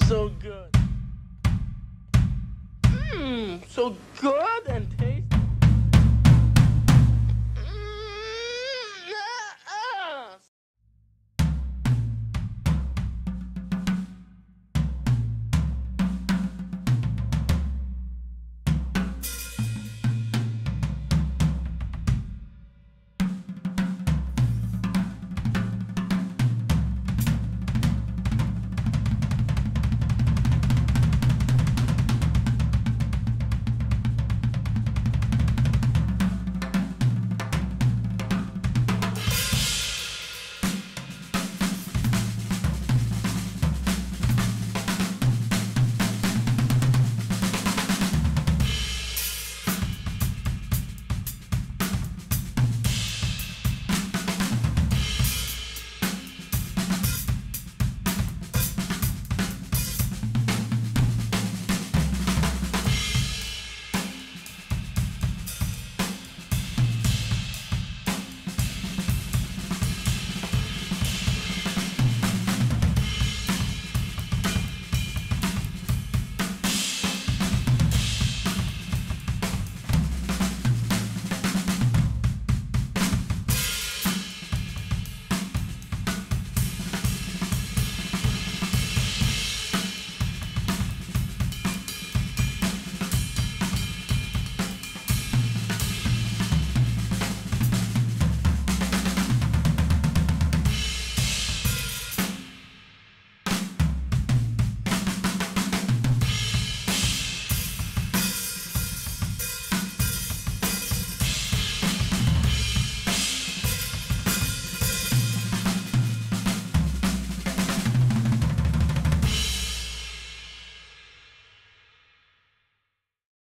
was so good. Mmm, so good and tasty.